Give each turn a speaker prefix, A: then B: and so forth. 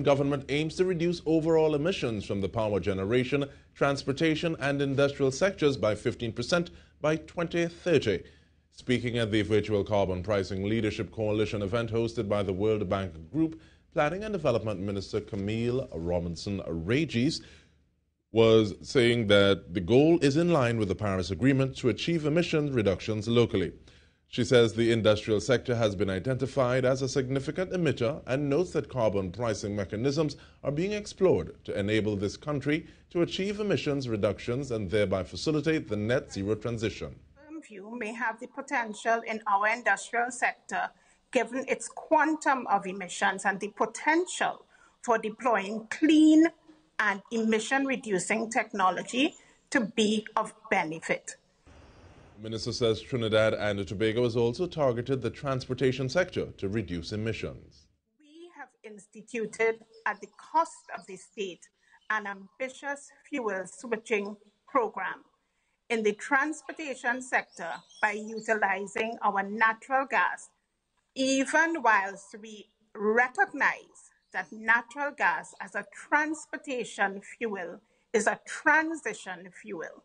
A: government aims to reduce overall emissions from the power generation, transportation, and industrial sectors by 15% by 2030. Speaking at the virtual Carbon Pricing Leadership Coalition event hosted by the World Bank Group, Planning and Development Minister Camille Robinson Regis was saying that the goal is in line with the Paris Agreement to achieve emission reductions locally. She says the industrial sector has been identified as a significant emitter and notes that carbon pricing mechanisms are being explored to enable this country to achieve emissions reductions and thereby facilitate the net zero transition.
B: View may have the potential in our industrial sector given its quantum of emissions and the potential for deploying clean and emission reducing technology to be of benefit.
A: Minister says Trinidad and Tobago has also targeted the transportation sector to reduce emissions.
B: We have instituted, at the cost of the state, an ambitious fuel switching program in the transportation sector by utilizing our natural gas, even whilst we recognize that natural gas as a transportation fuel is a transition fuel